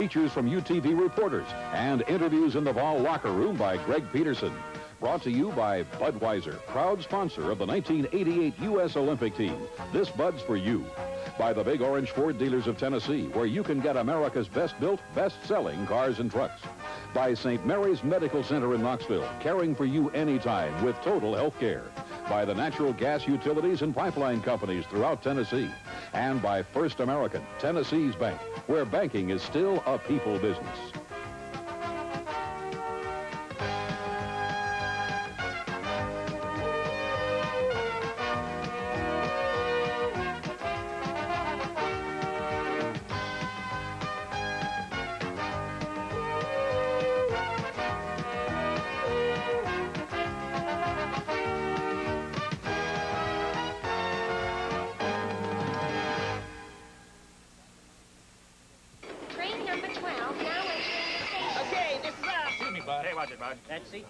Features from UTV reporters and interviews in the Vol locker room by Greg Peterson. Brought to you by Budweiser, proud sponsor of the 1988 U.S. Olympic team. This Bud's for you. By the Big Orange Ford dealers of Tennessee, where you can get America's best built, best selling cars and trucks. By St. Mary's Medical Center in Knoxville, caring for you anytime with total health care. By the natural gas utilities and pipeline companies throughout Tennessee. And by First American, Tennessee's bank, where banking is still a people business.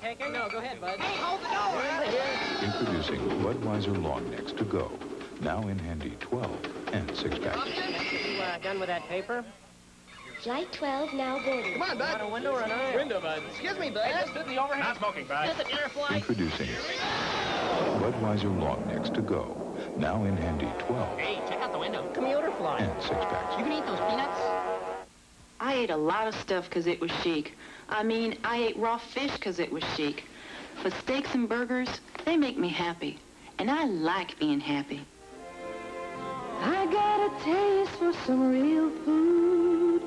That? No, go ahead, bud. Hey, hold the door. Out of here. Introducing Budweiser Long Necks to Go. Now in handy 12 and 6 pack. You uh, done with that paper? Flight 12 now boarding. Come on, bud. Want a window or an aisle? Window, Bud. Excuse me, bud. Hey, just did the overhead. Not smoking, Bud. Is it your flight? Introducing Budweiser Long Necks to Go. Now in handy 12 Hey, check out the window. Commuter flight. and 6 packs. You can eat those peanuts? I ate a lot of stuff because it was chic. I mean, I ate raw fish because it was chic. But steaks and burgers, they make me happy. And I like being happy. I got a taste for some real food.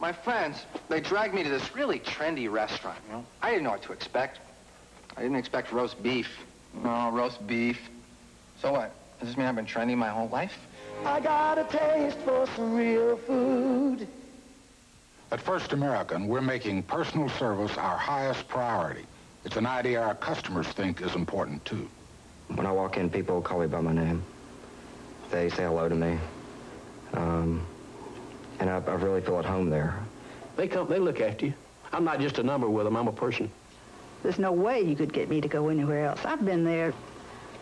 My friends, they dragged me to this really trendy restaurant, you know. I didn't know what to expect. I didn't expect roast beef. No, roast beef. So what? Does this mean I've been trendy my whole life? I got a taste for some real food. At First American, we're making personal service our highest priority. It's an idea our customers think is important, too. When I walk in, people call me by my name. They say hello to me. Um, and I, I really feel at home there. They come, they look after you. I'm not just a number with them, I'm a person. There's no way you could get me to go anywhere else. I've been there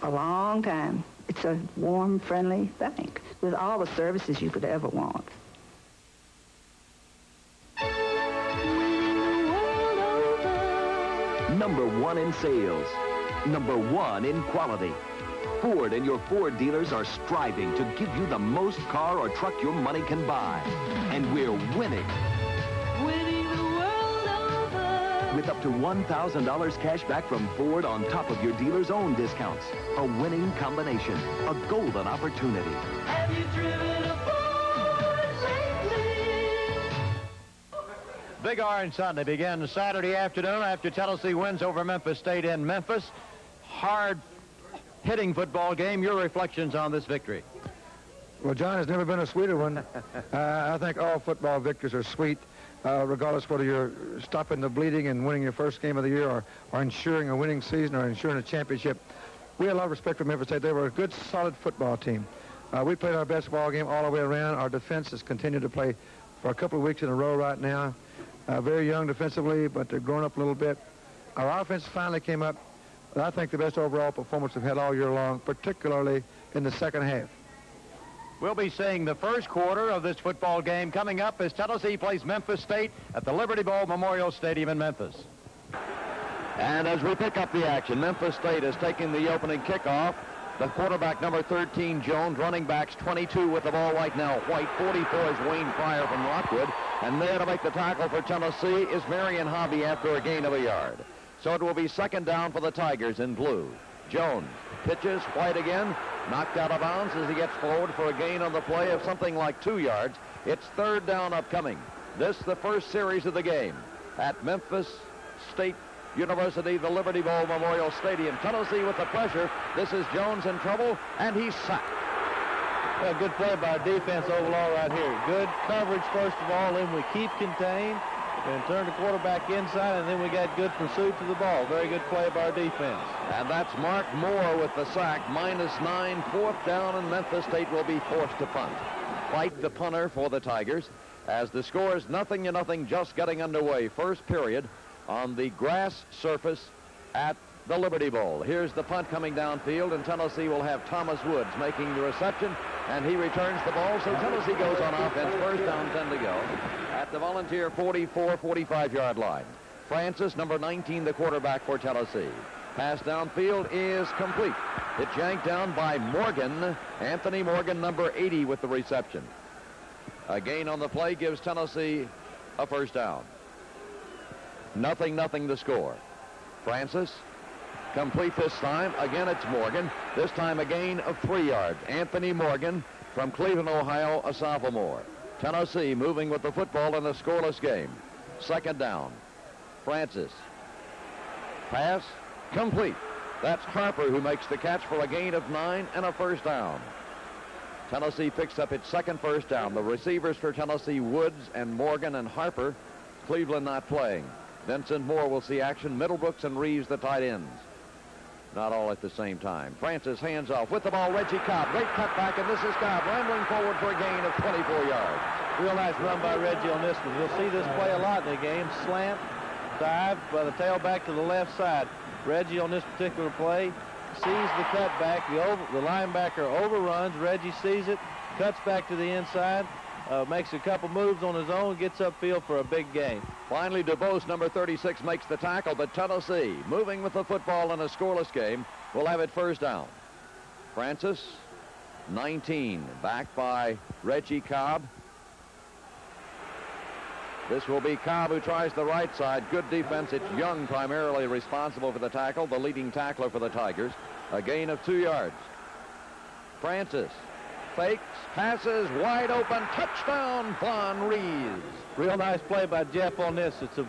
a long time. It's a warm, friendly bank with all the services you could ever want. Number one in sales. Number one in quality. Ford and your Ford dealers are striving to give you the most car or truck your money can buy. And we're winning. Winning the world over. With up to $1,000 cash back from Ford on top of your dealer's own discounts. A winning combination. A golden opportunity. Have you driven a Ford Big Orange Sunday begins Saturday afternoon after Tennessee wins over Memphis State in Memphis. Hard hitting football game. Your reflections on this victory. Well, John, has never been a sweeter one. uh, I think all football victories are sweet, uh, regardless whether you're stopping the bleeding and winning your first game of the year or, or ensuring a winning season or ensuring a championship. We had a lot of respect for Memphis State. They were a good, solid football team. Uh, we played our best ball game all the way around. Our defense has continued to play for a couple of weeks in a row right now. Uh, very young defensively, but they're growing up a little bit. Our offense finally came up. And I think the best overall performance we've had all year long, particularly in the second half. We'll be seeing the first quarter of this football game coming up as Tennessee plays Memphis State at the Liberty Bowl Memorial Stadium in Memphis. And as we pick up the action, Memphis State is taking the opening kickoff. The quarterback, number 13, Jones. Running backs, 22 with the ball right now. White, 44 is Wayne Pryor from Rockwood. And there to make the tackle for Tennessee is Marion Hobby after a gain of a yard. So it will be second down for the Tigers in blue. Jones pitches, White again, knocked out of bounds as he gets forward for a gain on the play of something like two yards. It's third down upcoming. This the first series of the game at Memphis State University, the Liberty Bowl Memorial Stadium. Tennessee with the pressure. This is Jones in trouble, and he's sacked. A good play by defense overall right here. Good coverage, first of all, then we keep contained and turn the quarterback inside, and then we got good pursuit to the ball. Very good play by our defense. And that's Mark Moore with the sack. Minus nine, fourth down, and Memphis State will be forced to punt. White, the punter for the Tigers, as the score is nothing to nothing, just getting underway. First period on the grass surface at the Liberty Bowl. Here's the punt coming downfield, and Tennessee will have Thomas Woods making the reception, and he returns the ball, so Tennessee goes on offense. First down, 10 to go. at the Volunteer 44, 45-yard line. Francis, number 19, the quarterback for Tennessee. Pass downfield is complete. It's yanked down by Morgan. Anthony Morgan, number 80, with the reception. A gain on the play gives Tennessee a first down. Nothing, nothing to score. Francis, complete this time. Again, it's Morgan. This time a gain of three yards. Anthony Morgan from Cleveland, Ohio, a sophomore. Tennessee moving with the football in a scoreless game. Second down. Francis. Pass complete. That's Harper who makes the catch for a gain of nine and a first down. Tennessee picks up its second first down. The receivers for Tennessee, Woods and Morgan and Harper. Cleveland not playing. Vincent Moore will see action. Middlebrooks and Reeves the tight ends. Not all at the same time. Francis hands off with the ball. Reggie Cobb. Great cutback, and this is Cobb rambling forward for a gain of 24 yards. Real nice run by Reggie on this one. You'll see this play a lot in the game. Slant, dive by the tailback to the left side. Reggie on this particular play sees the cutback. The, over, the linebacker overruns. Reggie sees it, cuts back to the inside, uh, makes a couple moves on his own, gets upfield for a big gain. Finally, DuBose, number 36, makes the tackle, but Tennessee, moving with the football in a scoreless game, will have it first down. Francis, 19, backed by Reggie Cobb. This will be Cobb who tries the right side. Good defense. It's Young primarily responsible for the tackle, the leading tackler for the Tigers. A gain of two yards. Francis fakes, passes, wide open, touchdown, Vaughn Reeves. Real nice play by Jeff on this. It's a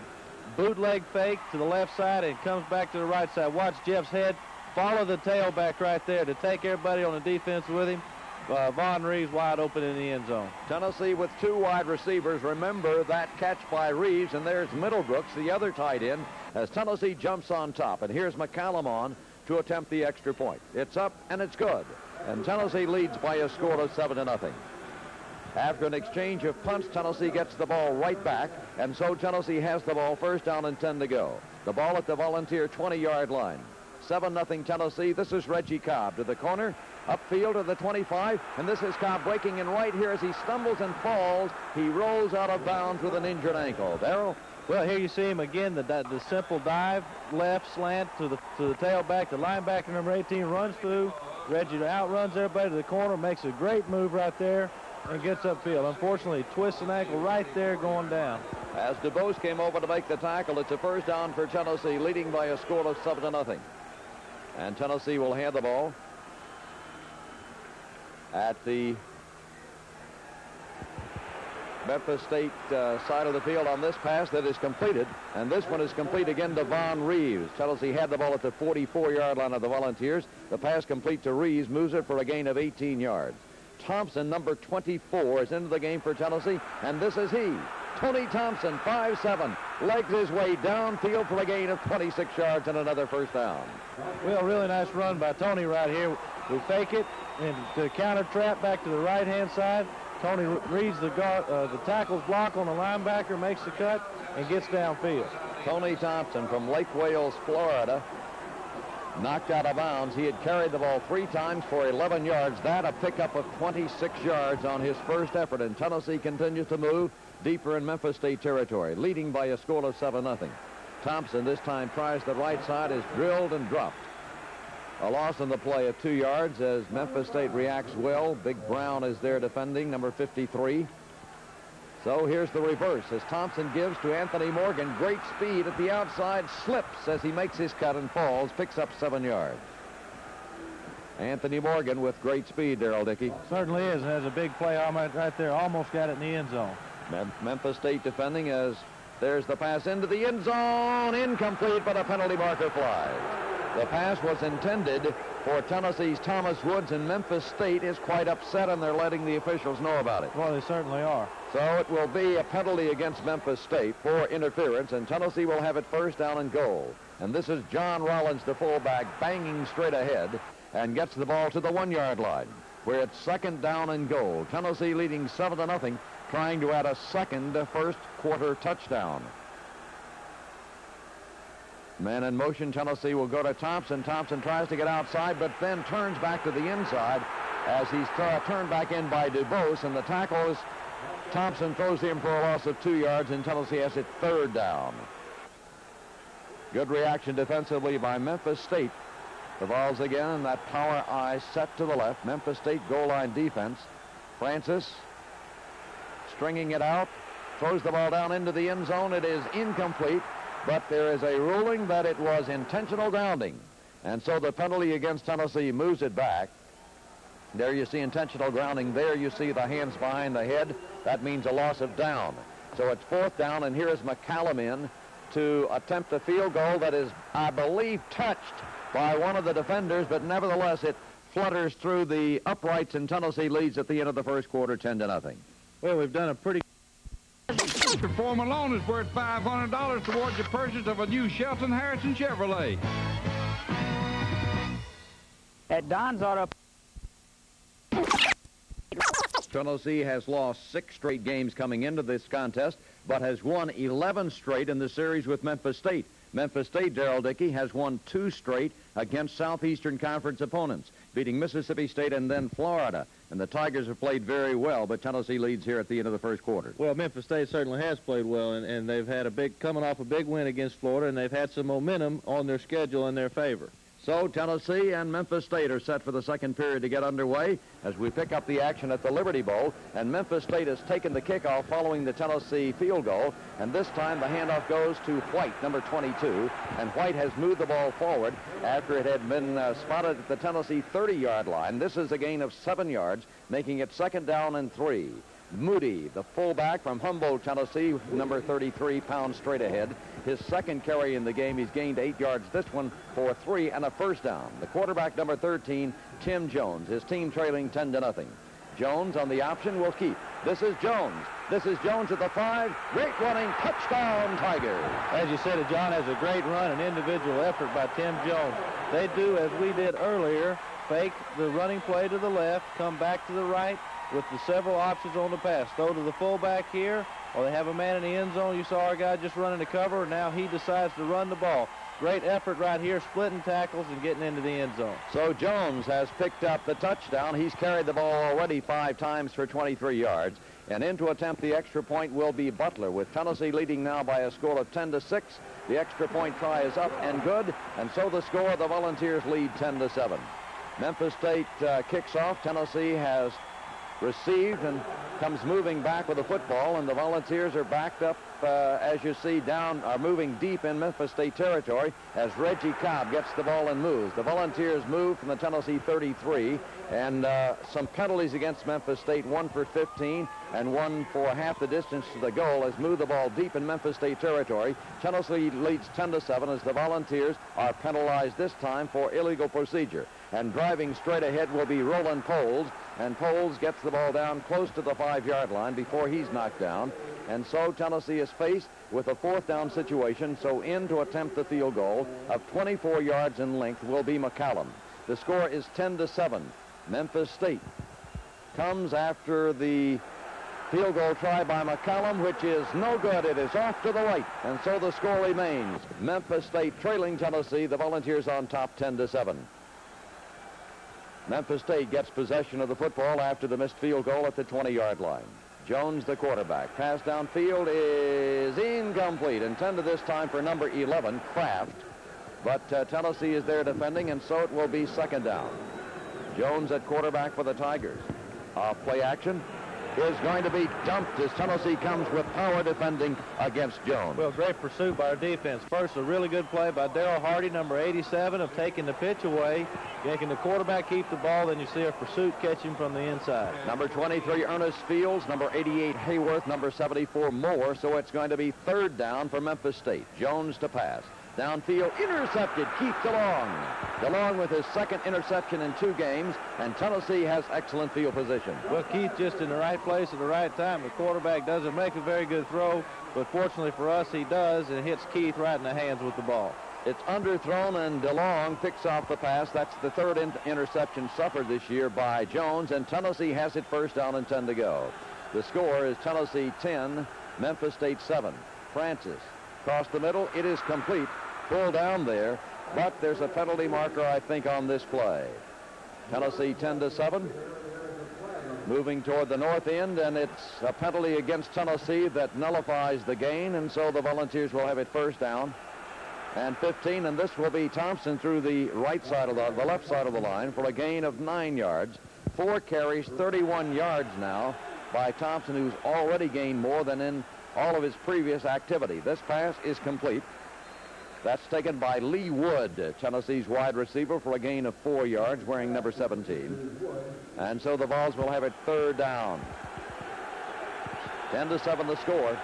bootleg fake to the left side and comes back to the right side. Watch Jeff's head follow the tailback right there to take everybody on the defense with him. Uh, Vaughn Reeves wide open in the end zone. Tennessee with two wide receivers. Remember that catch by Reeves, and there's Middlebrooks, the other tight end, as Tennessee jumps on top. And here's McCallum on to attempt the extra point. It's up, and it's good. And Tennessee leads by a score of 7 to nothing. After an exchange of punts, Tennessee gets the ball right back, and so Tennessee has the ball first down and 10 to go. The ball at the Volunteer 20-yard line. 7-0 Tennessee. This is Reggie Cobb to the corner, upfield to the 25, and this is Cobb breaking in right here as he stumbles and falls. He rolls out of bounds with an injured ankle. Daryl? Well, here you see him again, the, the simple dive, left slant to the, to the tailback. The linebacker, number 18, runs through. Reggie outruns everybody to the corner, makes a great move right there, and gets upfield. Unfortunately, twists an ankle right there going down. As DuBose came over to make the tackle, it's a first down for Tennessee, leading by a score of 7 to nothing. And Tennessee will hand the ball at the Memphis State uh, side of the field on this pass that is completed. And this one is complete again to Vaughn Reeves. Tennessee had the ball at the 44-yard line of the Volunteers. The pass complete to Reeves moves it for a gain of 18 yards. Thompson, number 24, is into the game for Tennessee, and this is he. Tony Thompson, 5'7", legs his way downfield for a gain of 26 yards and another first down. Well, really nice run by Tony right here. We fake it and to counter trap back to the right-hand side. Tony reads the guard, uh, the tackle's block on the linebacker, makes the cut, and gets downfield. Tony Thompson from Lake Wales, Florida, knocked out of bounds. He had carried the ball three times for 11 yards. That a pickup of 26 yards on his first effort, and Tennessee continues to move deeper in Memphis State territory, leading by a score of 7-0. Thompson this time tries the right side, is drilled and dropped. A loss in the play of two yards as Memphis State reacts well. Big Brown is there defending, number 53. So here's the reverse as Thompson gives to Anthony Morgan. Great speed at the outside, slips as he makes his cut and falls, picks up seven yards. Anthony Morgan with great speed, Daryl Dickey. Certainly is, and has a big play right there. Almost got it in the end zone. Mem Memphis State defending as there's the pass into the end zone. Incomplete, but a penalty marker flies. The pass was intended for Tennessee's Thomas Woods, and Memphis State is quite upset, and they're letting the officials know about it. Well, they certainly are. So it will be a penalty against Memphis State for interference, and Tennessee will have it first down and goal. And this is John Rollins, the fullback, banging straight ahead and gets the ball to the one-yard line, where it's second down and goal. Tennessee leading 7 to nothing, trying to add a second first quarter touchdown. Man in motion, Tennessee will go to Thompson. Thompson tries to get outside, but then turns back to the inside as he's turned back in by DuBose, and the tackle is Thompson throws him for a loss of two yards, and Tennessee has it third down. Good reaction defensively by Memphis State. The balls again, and that power eye set to the left. Memphis State goal line defense. Francis stringing it out, throws the ball down into the end zone. It is incomplete, but there is a ruling that it was intentional grounding. And so the penalty against Tennessee moves it back. There you see intentional grounding. There you see the hands behind the head. That means a loss of down. So it's fourth down, and here is McCallum in to attempt a field goal that is, I believe, touched by one of the defenders, but nevertheless it flutters through the uprights, and Tennessee leads at the end of the first quarter 10 to nothing. Well, we've done a pretty Perform alone is worth $500 towards the purchase of a new Shelton Harrison Chevrolet. At Don's Auto. Tennessee has lost six straight games coming into this contest, but has won 11 straight in the series with Memphis State. Memphis State, Daryl Dickey, has won two straight against Southeastern Conference opponents, beating Mississippi State and then Florida. And the Tigers have played very well, but Tennessee leads here at the end of the first quarter. Well, Memphis State certainly has played well, and, and they've had a big, coming off a big win against Florida, and they've had some momentum on their schedule in their favor. So Tennessee and Memphis State are set for the second period to get underway as we pick up the action at the Liberty Bowl. And Memphis State has taken the kickoff following the Tennessee field goal. And this time the handoff goes to White, number 22. And White has moved the ball forward after it had been uh, spotted at the Tennessee 30-yard line. This is a gain of seven yards, making it second down and three. Moody, the fullback from Humboldt, Tennessee, number 33, pounds straight ahead. His second carry in the game, he's gained eight yards. This one for three and a first down. The quarterback, number 13, Tim Jones. His team trailing 10 to nothing. Jones on the option will keep. This is Jones. This is Jones at the five. Great running. Touchdown, Tigers. As you said, John has a great run, an individual effort by Tim Jones. They do, as we did earlier, fake the running play to the left, come back to the right, with the several options on the pass. Throw to the fullback here, or they have a man in the end zone. You saw our guy just running the cover. Now he decides to run the ball. Great effort right here, splitting tackles and getting into the end zone. So Jones has picked up the touchdown. He's carried the ball already five times for 23 yards. And in to attempt the extra point will be Butler, with Tennessee leading now by a score of 10 to 6. The extra point try is up and good, and so the score, of the Volunteers lead 10 to 7. Memphis State uh, kicks off. Tennessee has received and comes moving back with the football, and the Volunteers are backed up, uh, as you see, down, are moving deep in Memphis State territory as Reggie Cobb gets the ball and moves. The Volunteers move from the Tennessee 33, and uh, some penalties against Memphis State, one for 15 and one for half the distance to the goal, has moved the ball deep in Memphis State territory. Tennessee leads 10 to 7 as the Volunteers are penalized this time for illegal procedure. And driving straight ahead will be Roland Poles, and Poles gets the ball down close to the five-yard line before he's knocked down. And so Tennessee is faced with a fourth down situation, so in to attempt the field goal of 24 yards in length will be McCallum. The score is 10 to 7. Memphis State comes after the field goal try by McCallum, which is no good. It is off to the right, and so the score remains. Memphis State trailing Tennessee. The Volunteers on top 10 to 7. Memphis State gets possession of the football after the missed field goal at the 20-yard line. Jones, the quarterback. Pass downfield is incomplete. Intended this time for number 11, Kraft. But uh, Tennessee is there defending, and so it will be second down. Jones at quarterback for the Tigers. Off play action is going to be dumped as Tennessee comes with power defending against Jones. Well, great pursuit by our defense. First, a really good play by Daryl Hardy, number 87, of taking the pitch away, making the quarterback keep the ball. Then you see a pursuit catch him from the inside. Number 23, Ernest Fields. Number 88, Hayworth. Number 74, Moore. So it's going to be third down for Memphis State. Jones to pass. Downfield, intercepted, Keith DeLong. DeLong with his second interception in two games, and Tennessee has excellent field position. Well, Keith just in the right place at the right time. The quarterback doesn't make a very good throw, but fortunately for us, he does, and hits Keith right in the hands with the ball. It's underthrown, and DeLong picks off the pass. That's the third in interception suffered this year by Jones, and Tennessee has it first down and 10 to go. The score is Tennessee 10, Memphis State 7. Francis across the middle. It is complete pull down there, but there's a penalty marker, I think, on this play. Tennessee 10 to 7. moving toward the north end, and it's a penalty against Tennessee that nullifies the gain, and so the Volunteers will have it first down and 15, and this will be Thompson through the right side of the, the left side of the line for a gain of nine yards. Four carries, 31 yards now by Thompson, who's already gained more than in all of his previous activity. This pass is complete. That's taken by Lee Wood, Tennessee's wide receiver, for a gain of four yards, wearing number 17. And so the Vols will have it third down. 10 to 7 the score.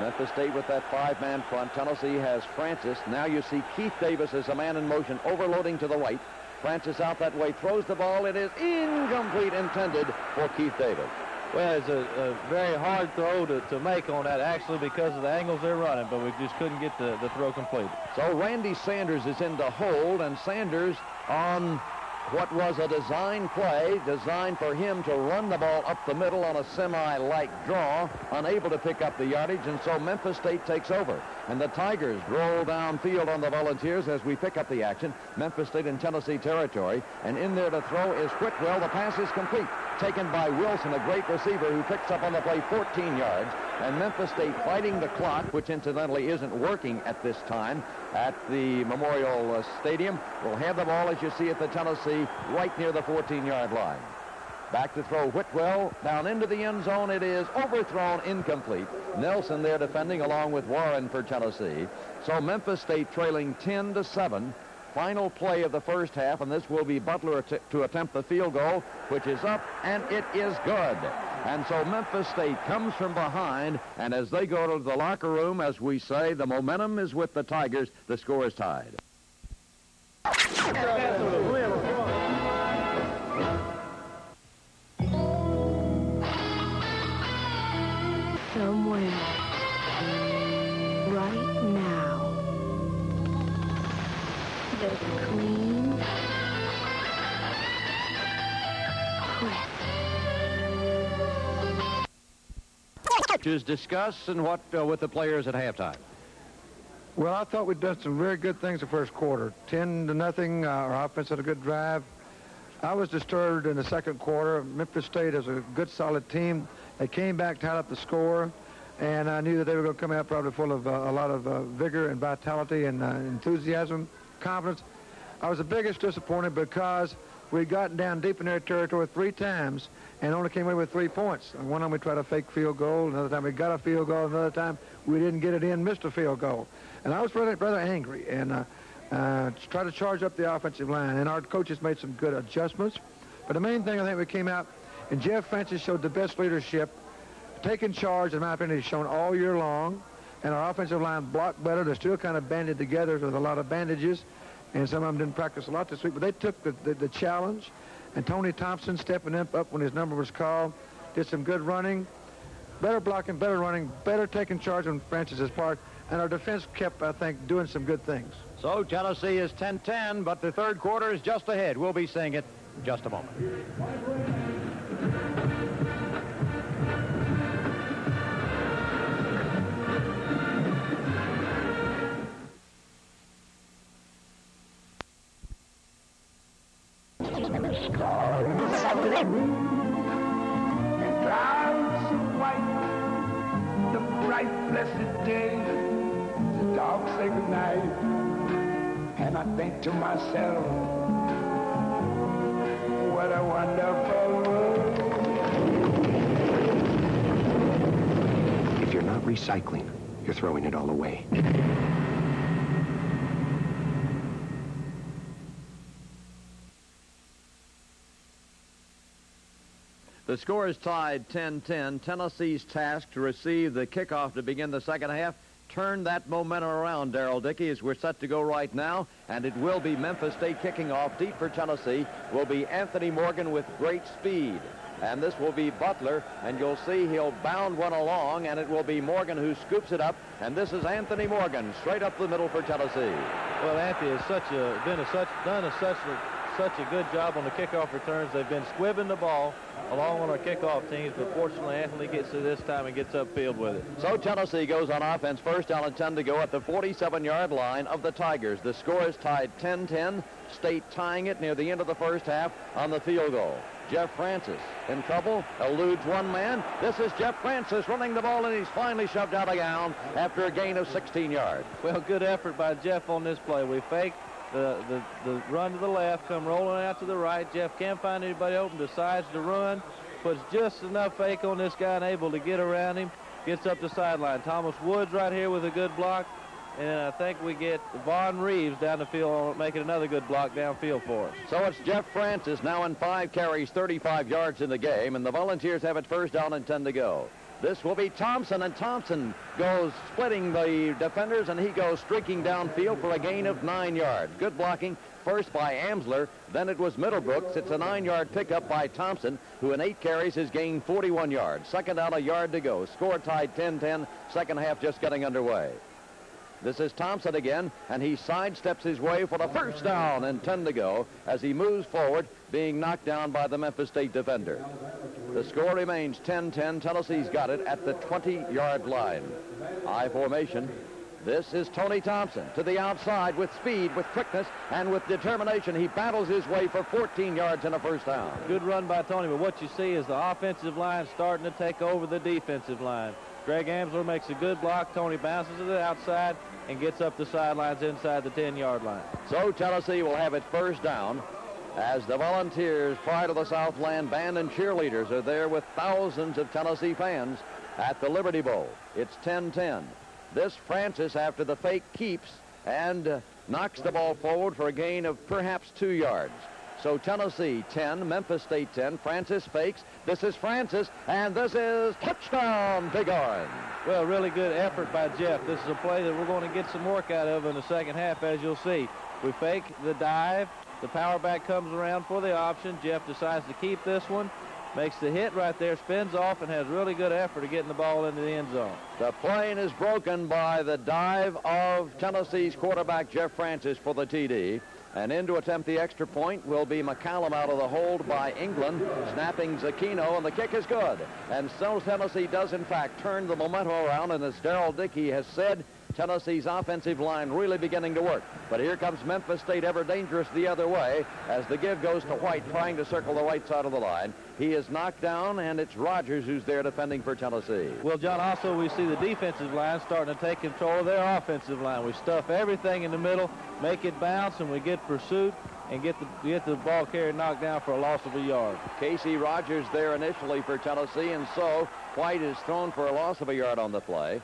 Memphis State with that five-man front. Tennessee has Francis. Now you see Keith Davis as a man in motion, overloading to the right. Francis out that way, throws the ball. It is incomplete, intended for Keith Davis. Well, it's a, a very hard throw to, to make on that, actually, because of the angles they're running, but we just couldn't get the, the throw completed. So Randy Sanders is in the hold, and Sanders on what was a design play designed for him to run the ball up the middle on a semi-like draw, unable to pick up the yardage, and so Memphis State takes over. And the Tigers roll downfield on the Volunteers as we pick up the action. Memphis State in Tennessee territory, and in there to throw is Whitwell. The pass is complete taken by Wilson, a great receiver who picks up on the play 14 yards. And Memphis State fighting the clock, which incidentally isn't working at this time at the Memorial uh, Stadium, will have the ball, as you see at the Tennessee, right near the 14-yard line. Back to throw Whitwell down into the end zone. It is overthrown, incomplete. Nelson there defending along with Warren for Tennessee. So Memphis State trailing 10 to 7 final play of the first half, and this will be Butler to attempt the field goal, which is up, and it is good. And so Memphis State comes from behind, and as they go to the locker room, as we say, the momentum is with the Tigers. The score is tied. Somewhere. Just discuss and what uh, with the players at halftime. Well, I thought we'd done some very good things the first quarter. 10 to nothing. Uh, our offense had a good drive. I was disturbed in the second quarter. Memphis State is a good, solid team. They came back, tied up the score, and I knew that they were going to come out probably full of uh, a lot of uh, vigor and vitality and uh, enthusiasm, confidence. I was the biggest disappointed because we'd gotten down deep in their territory three times and only came away with three points. One time we tried a fake field goal. Another time we got a field goal. Another time we didn't get it in, missed a field goal. And I was rather, rather angry and uh, uh, tried to charge up the offensive line. And our coaches made some good adjustments. But the main thing I think we came out, and Jeff Francis showed the best leadership, taking charge, in my opinion, he's shown all year long. And our offensive line blocked better. They're still kind of banded together with a lot of bandages. And some of them didn't practice a lot this week. But they took the, the, the challenge. And Tony Thompson stepping up, up when his number was called, did some good running, better blocking, better running, better taking charge on Francis's part. And our defense kept, I think, doing some good things. So Tennessee is 10-10, but the third quarter is just ahead. We'll be seeing it just a moment. Recycling, you're throwing it all away. The score is tied 10-10. Tennessee's task to receive the kickoff to begin the second half. Turn that momentum around, Daryl Dickey, as we're set to go right now. And it will be Memphis State kicking off deep for Tennessee. Will be Anthony Morgan with great speed. And this will be Butler, and you'll see he'll bound one along, and it will be Morgan who scoops it up. And this is Anthony Morgan, straight up the middle for Tennessee. Well, Anthony has such a been a such done a such a, such a good job on the kickoff returns. They've been squibbing the ball along on our kickoff teams, but fortunately Anthony gets to this time and gets upfield with it. So Tennessee goes on offense, first down and 10 to go at the 47-yard line of the Tigers. The score is tied 10-10. State tying it near the end of the first half on the field goal. Jeff Francis in trouble, eludes one man. This is Jeff Francis running the ball, and he's finally shoved out of bounds after a gain of 16 yards. Well, good effort by Jeff on this play. We faked the, the, the run to the left, come rolling out to the right. Jeff can't find anybody open, decides to run, puts just enough fake on this guy and able to get around him, gets up the sideline. Thomas Woods right here with a good block. And I think we get Vaughn Reeves down the field, making another good block downfield for us. So it's Jeff Francis now in five carries, 35 yards in the game, and the Volunteers have it first down and 10 to go. This will be Thompson, and Thompson goes splitting the defenders, and he goes streaking downfield for a gain of nine yards. Good blocking, first by Amsler, then it was Middlebrooks. It's a nine-yard pickup by Thompson, who in eight carries has gained 41 yards. Second down, a yard to go. Score tied 10-10, second half just getting underway. This is Thompson again, and he sidesteps his way for the first down and 10 to go as he moves forward, being knocked down by the Memphis State defender. The score remains 10-10. Tennessee's got it at the 20-yard line. I formation. This is Tony Thompson to the outside with speed, with quickness, and with determination. He battles his way for 14 yards and a first down. Good run by Tony, but what you see is the offensive line starting to take over the defensive line. Greg Amsler makes a good block. Tony bounces the outside and gets up the sidelines inside the 10-yard line. So Tennessee will have it first down as the Volunteers, pride of the Southland band and cheerleaders are there with thousands of Tennessee fans at the Liberty Bowl. It's 10-10. This Francis, after the fake, keeps and knocks the ball forward for a gain of perhaps two yards. So Tennessee 10, Memphis State 10. Francis fakes. This is Francis, and this is touchdown, Big Orange. Well, really good effort by Jeff. This is a play that we're going to get some work out of in the second half, as you'll see. We fake the dive. The power back comes around for the option. Jeff decides to keep this one. Makes the hit right there, spins off, and has really good effort of getting the ball into the end zone. The plane is broken by the dive of Tennessee's quarterback, Jeff Francis, for the TD. And in to attempt the extra point will be McCallum out of the hold by England, snapping Zecchino, and the kick is good. And so Tennessee does, in fact, turn the momentum around, and as Daryl Dickey has said, Tennessee's offensive line really beginning to work. But here comes Memphis State ever dangerous the other way as the give goes to White trying to circle the right side of the line. He is knocked down, and it's Rogers who's there defending for Tennessee. Well, John, also we see the defensive line starting to take control of their offensive line. We stuff everything in the middle, make it bounce, and we get pursuit and get the get the ball carrier knocked down for a loss of a yard. Casey Rogers there initially for Tennessee, and so White is thrown for a loss of a yard on the play.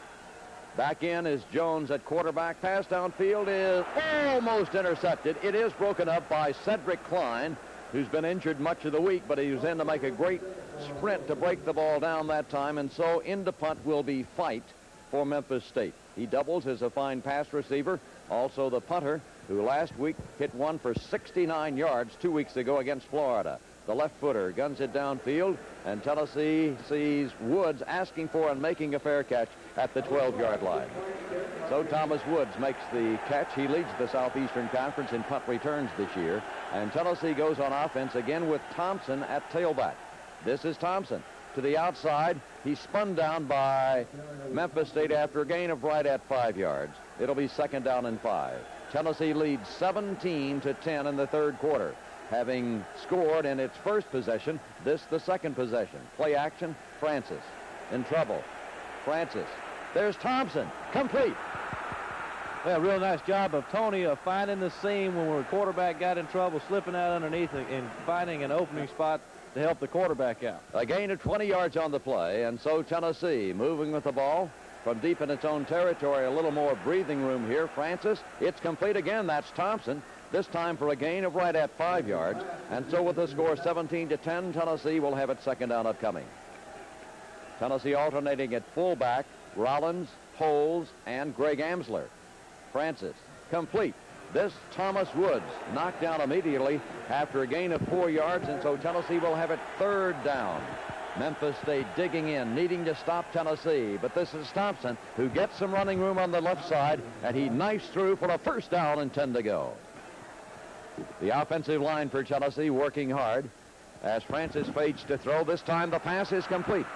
Back in is Jones at quarterback. Pass downfield is almost intercepted. It is broken up by Cedric Klein, who's been injured much of the week, but he was in to make a great sprint to break the ball down that time. And so into punt will be White for Memphis State. He doubles as a fine pass receiver. Also the punter, who last week hit one for 69 yards two weeks ago against Florida. The left footer guns it downfield, and Tennessee sees Woods asking for and making a fair catch at the 12-yard line. So Thomas Woods makes the catch. He leads the Southeastern Conference in punt returns this year. And Tennessee goes on offense again with Thompson at tailback. This is Thompson to the outside. He's spun down by Memphis State after a gain of right at five yards. It'll be second down and five. Tennessee leads 17 to 10 in the third quarter having scored in its first possession. This the second possession. Play action, Francis. In trouble. Francis. There's Thompson. Complete. Well, real nice job of Tony of finding the seam when the quarterback got in trouble, slipping out underneath and finding an opening spot to help the quarterback out. A gain of 20 yards on the play, and so Tennessee moving with the ball from deep in its own territory. A little more breathing room here. Francis, it's complete again. That's Thompson this time for a gain of right at five yards. And so with the score 17 to 10, Tennessee will have its second down upcoming. Tennessee alternating at fullback, Rollins, Poles, and Greg Amsler. Francis, complete. This Thomas Woods knocked down immediately after a gain of four yards, and so Tennessee will have it third down. Memphis State digging in, needing to stop Tennessee. But this is Thompson, who gets some running room on the left side, and he knifes through for a first down and 10 to go. The offensive line for Tennessee working hard as Francis fades to throw. This time the pass is complete.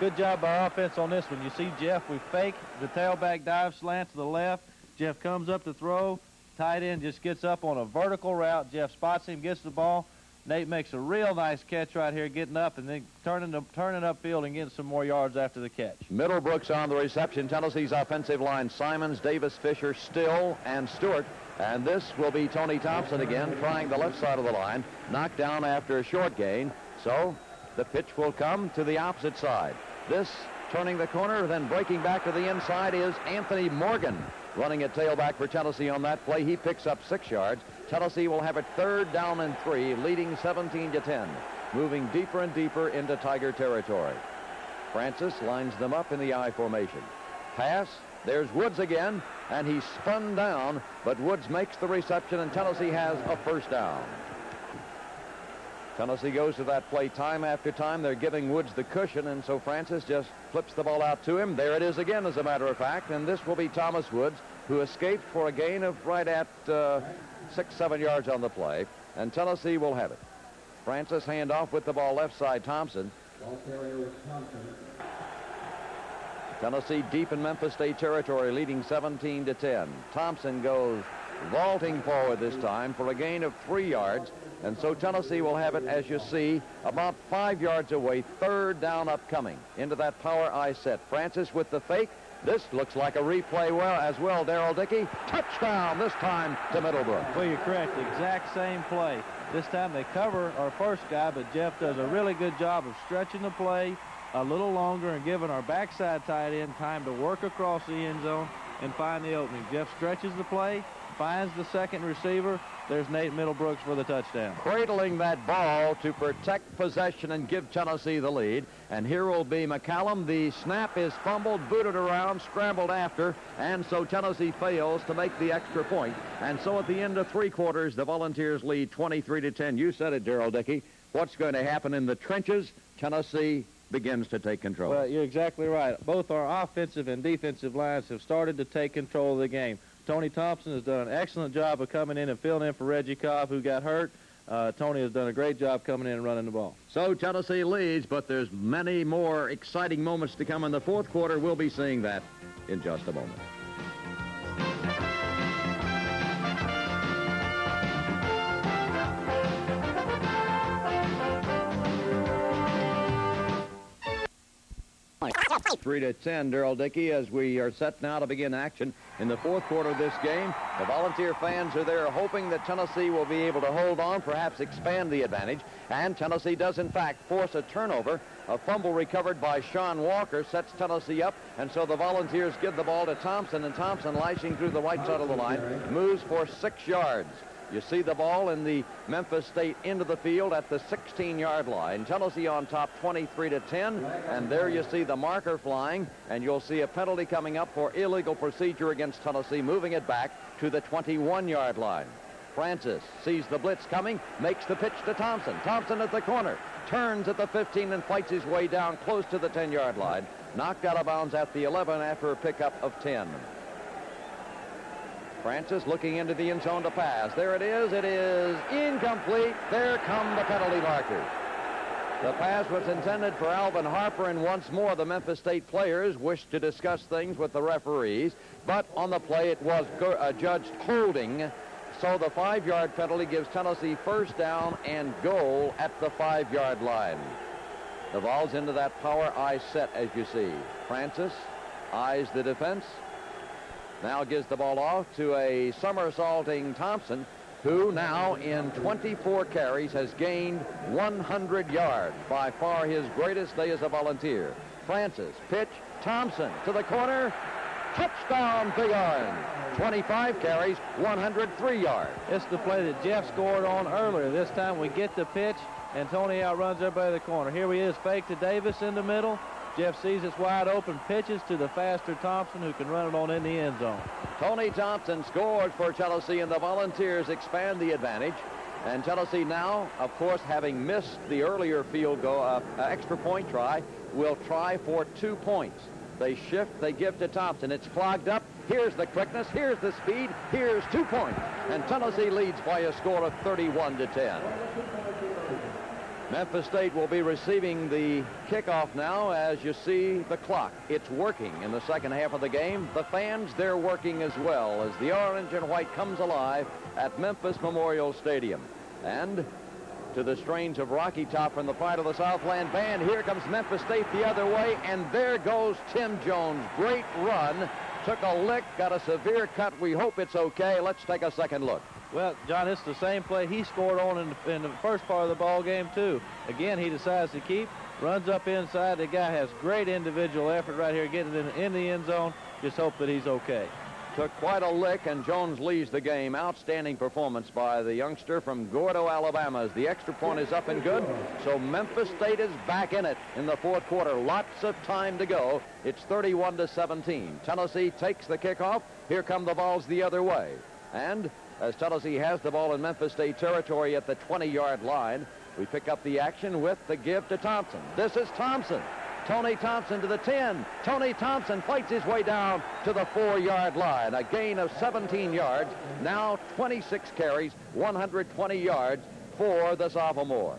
Good job by offense on this one. You see Jeff, we fake the tailback dive slant to the left. Jeff comes up to throw. Tight end just gets up on a vertical route. Jeff spots him, gets the ball, Nate makes a real nice catch right here, getting up and then turning, the, turning upfield and getting some more yards after the catch. Middlebrooks on the reception. Tennessee's offensive line, Simons, Davis, Fisher, Still, and Stewart. And this will be Tony Thompson again, trying the left side of the line. Knocked down after a short gain. So the pitch will come to the opposite side. This turning the corner, then breaking back to the inside is Anthony Morgan. Running at tailback for Tennessee on that play. He picks up six yards. Tennessee will have it third down and three, leading 17 to 10, moving deeper and deeper into Tiger territory. Francis lines them up in the I formation. Pass. There's Woods again, and he's spun down, but Woods makes the reception, and Tennessee has a first down. Tennessee goes to that play time after time. They're giving Woods the cushion, and so Francis just flips the ball out to him. There it is again, as a matter of fact, and this will be Thomas Woods, who escaped for a gain of right at uh, six, seven yards on the play, and Tennessee will have it. Francis handoff with the ball left side, Thompson. Tennessee deep in Memphis State territory, leading 17 to 10. Thompson goes vaulting forward this time for a gain of three yards. And so Tennessee will have it, as you see, about five yards away, third down upcoming into that power I set. Francis with the fake. This looks like a replay well as well, Daryl Dickey. Touchdown this time to Middlebrook. Well, you're correct. Exact same play. This time they cover our first guy, but Jeff does a really good job of stretching the play a little longer and giving our backside tight end time to work across the end zone and find the opening. Jeff stretches the play, finds the second receiver. There's Nate Middlebrooks for the touchdown. Cradling that ball to protect possession and give Tennessee the lead. And here will be McCallum. The snap is fumbled, booted around, scrambled after, and so Tennessee fails to make the extra point. And so at the end of three quarters, the Volunteers lead 23 to 10. You said it, Daryl Dickey. What's going to happen in the trenches? Tennessee begins to take control. Well, you're exactly right. Both our offensive and defensive lines have started to take control of the game. Tony Thompson has done an excellent job of coming in and filling in for Reggie Cobb, who got hurt. Uh, Tony has done a great job coming in and running the ball. So Tennessee leads, but there's many more exciting moments to come in the fourth quarter. We'll be seeing that in just a moment. Three to ten, Daryl Dickey, as we are set now to begin action in the fourth quarter of this game. The Volunteer fans are there hoping that Tennessee will be able to hold on, perhaps expand the advantage. And Tennessee does, in fact, force a turnover. A fumble recovered by Sean Walker sets Tennessee up, and so the Volunteers give the ball to Thompson, and Thompson, lashing through the right side of the line, moves for six yards. You see the ball in the Memphis State into the field at the 16-yard line. Tennessee on top 23 to 10, and there you see the marker flying, and you'll see a penalty coming up for illegal procedure against Tennessee, moving it back to the 21-yard line. Francis sees the blitz coming, makes the pitch to Thompson. Thompson at the corner, turns at the 15 and fights his way down close to the 10-yard line. Knocked out of bounds at the 11 after a pickup of 10. Francis looking into the end zone to pass. There it is. It is incomplete. There come the penalty markers. The pass was intended for Alvin Harper, and once more the Memphis State players wished to discuss things with the referees, but on the play it was uh, judged holding. So the five-yard penalty gives Tennessee first down and goal at the five-yard line. The ball's into that power I set, as you see. Francis eyes the defense, now gives the ball off to a somersaulting Thompson, who now in 24 carries has gained 100 yards, by far his greatest day as a volunteer. Francis, pitch, Thompson to the corner, touchdown Big Orange. 25 carries, 103 yards. It's the play that Jeff scored on earlier. This time we get the pitch, and Tony outruns everybody to the corner. Here he is, fake to Davis in the middle. Jeff sees it's wide open, pitches to the faster Thompson, who can run it on in the end zone. Tony Thompson scores for Tennessee, and the Volunteers expand the advantage. And Tennessee now, of course, having missed the earlier field goal, uh, uh, extra point try, will try for two points. They shift, they give to Thompson. It's clogged up. Here's the quickness, here's the speed, here's two points. And Tennessee leads by a score of 31 to 10. Memphis State will be receiving the kickoff now as you see the clock. It's working in the second half of the game. The fans, they're working as well as the orange and white comes alive at Memphis Memorial Stadium. And to the strains of Rocky Top from the pride of the Southland Band. Here comes Memphis State the other way, and there goes Tim Jones. Great run. Took a lick, got a severe cut. We hope it's okay. Let's take a second look. Well, John, it's the same play he scored on in the, in the first part of the ball game, too. Again, he decides to keep, runs up inside. The guy has great individual effort right here, getting in, in the end zone. Just hope that he's okay. Took quite a lick, and Jones leads the game. Outstanding performance by the youngster from Gordo, Alabama. As the extra point is up and good, so Memphis State is back in it in the fourth quarter. Lots of time to go. It's 31 to 17. Tennessee takes the kickoff. Here come the Vols the other way. And as Tennessee has the ball in Memphis State territory at the 20-yard line, we pick up the action with the give to Thompson. This is Thompson. Tony Thompson to the 10. Tony Thompson fights his way down to the four-yard line. A gain of 17 yards. Now 26 carries, 120 yards for the sophomore.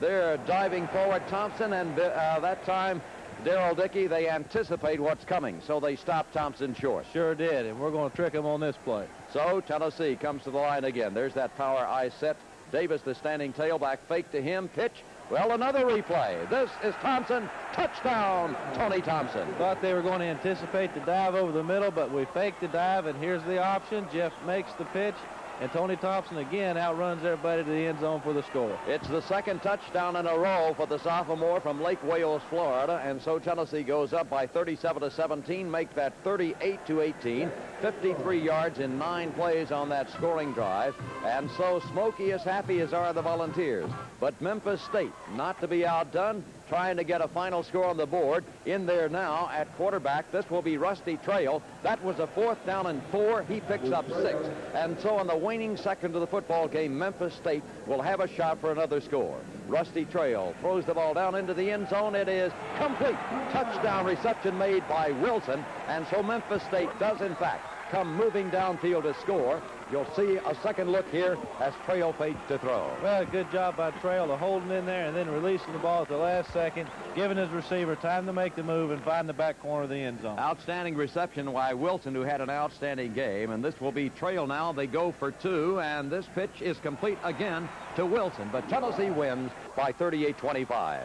They're diving forward, Thompson, and uh, that time, Daryl Dickey, they anticipate what's coming, so they stop Thompson short. Sure did, and we're going to trick him on this play. So Tennessee comes to the line again. There's that power I set. Davis, the standing tailback, fake to him, pitch, well, another replay. This is Thompson. Touchdown, Tony Thompson. Thought they were going to anticipate the dive over the middle, but we faked the dive, and here's the option. Jeff makes the pitch, and Tony Thompson again outruns everybody to the end zone for the score. It's the second touchdown in a row for the sophomore from Lake Wales, Florida, and so Tennessee goes up by 37 to 17, make that 38 to 18, 53 yards in nine plays on that scoring drive, and so Smokey is happy as are the Volunteers. But Memphis State, not to be outdone, trying to get a final score on the board. In there now at quarterback, this will be Rusty Trail. That was a fourth down and four. He picks up six. And so in the waning second of the football game, Memphis State will have a shot for another score. Rusty Trail throws the ball down into the end zone. It is complete. Touchdown reception made by Wilson. And so Memphis State does, in fact, come moving downfield to score. You'll see a second look here as Trail fakes to throw. Well, good job by Trail to holding in there and then releasing the ball at the last second, giving his receiver time to make the move and find the back corner of the end zone. Outstanding reception by Wilson, who had an outstanding game. And this will be Trail now. They go for two, and this pitch is complete again to Wilson. But Tennessee wins by 38-25.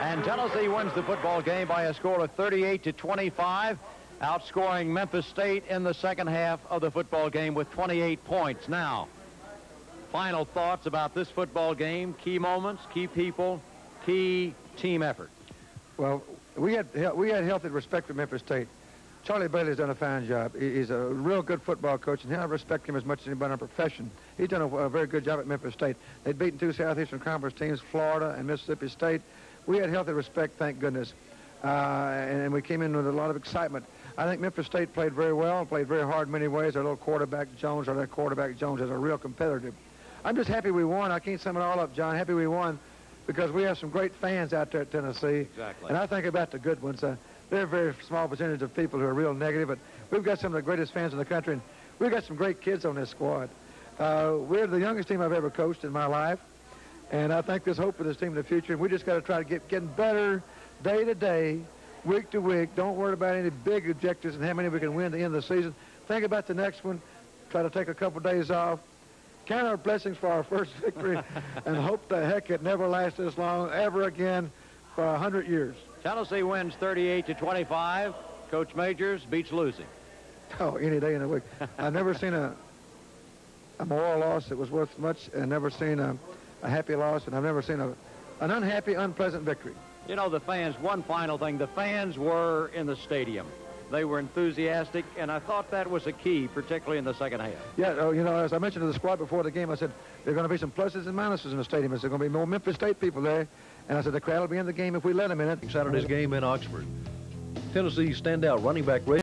And Tennessee wins the football game by a score of 38 to 25, outscoring Memphis State in the second half of the football game with 28 points. Now, final thoughts about this football game, key moments, key people, key team effort. Well, we had we had healthy respect for Memphis State. Charlie Bailey's done a fine job. He's a real good football coach, and I respect him as much as anybody in our profession. He's done a, a very good job at Memphis State. They'd beaten two Southeastern Conference teams, Florida and Mississippi State. We had healthy respect, thank goodness, uh, and, and we came in with a lot of excitement. I think Memphis State played very well, and played very hard in many ways. Our little quarterback Jones, or their quarterback Jones, is a real competitor. I'm just happy we won. I can't sum it all up, John. Happy we won because we have some great fans out there at Tennessee. Exactly. And I think about the good ones. Uh, they're a very small percentage of people who are real negative, but we've got some of the greatest fans in the country, and we've got some great kids on this squad. Uh, we're the youngest team I've ever coached in my life, and I think there's hope for this team in the future, and we just got to try to get getting better day to day, week to week. Don't worry about any big objectives and how many we can win at the end of the season. Think about the next one. Try to take a couple days off. Count our blessings for our first victory, and hope the heck it never lasts this long ever again for a hundred years. Tennessee wins 38 to 25. Coach Majors beats losing. Oh, any day in the week. I've never seen a a moral loss that was worth much, and never seen a, a happy loss, and I've never seen a an unhappy, unpleasant victory. You know, the fans, one final thing, the fans were in the stadium. They were enthusiastic, and I thought that was a key, particularly in the second half. Yeah, oh, you know, as I mentioned to the squad before the game, I said there are going to be some pluses and minuses in the stadium. There's going to be more Memphis State people there, and I said the crowd will be in the game if we let them in it. Saturday's game in Oxford. Tennessee standout running back Ray